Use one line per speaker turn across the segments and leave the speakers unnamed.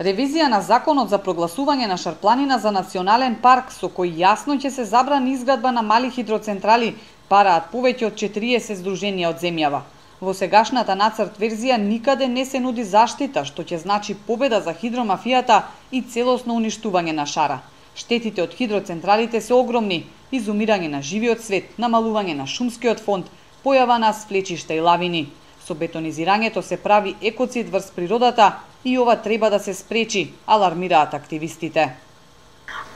Ревизија на законот за прогласување на Шарпланина за национален парк со кој јасно ќе се забрани изградба на мали хидроцентрали параат повеќе од 40 здруженија од земјава. Во сегашната нацрт верзија никаде не се нуди заштита, што ќе значи победа за хидромафијата и целосно уништување на шара. Штетите од хидроцентралите се огромни, изумирање на живиот свет, намалување на шумскиот фонд, појава на сплечишта и лавини. Со бетонизирањето се прави екоцид врз природата и ова треба да се спречи, алармираат активистите.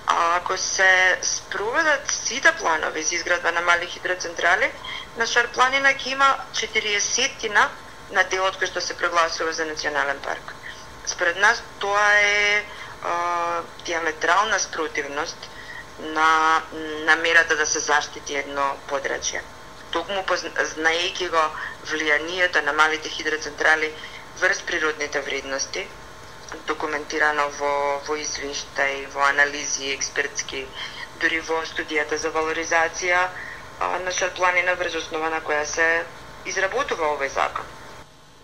А ако се спроведат сите планови за изградба на мали хидроцентрали, на Шарпланина ќе има 40 на делот кој што се прогласува за национален парк. Според нас тоа е а, диаметрална спротивност на намерата да се заштити едно подрачје. Токму знаејќи го влијанието на малите хидроцентрали врз природните вредности, документирано во, во извештај, во анализи експертски, дури во студијата за валоризација на Шарпланина врз основа на која се изработува овој закон.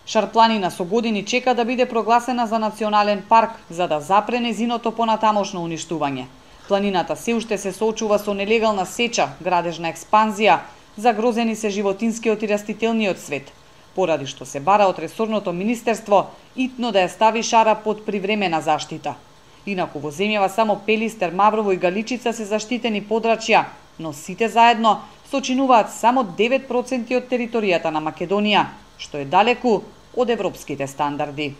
Шарпланина со години чека да биде прогласена за национален парк, за да запре незиното понатамошно уништување. Планината се уште се соочува со нелегална сеча, градежна експанзија, загрозени се животинскиот и растителниот свет – поради што се бара од ресорното министерство итно да ја стави шара под привремена заштита. Инаку во земјава само Пелистер, Маврово и Галичица се заштитени подрачја, но сите заедно сочинуваат само 9% од територијата на Македонија, што е далеку од европските стандарди.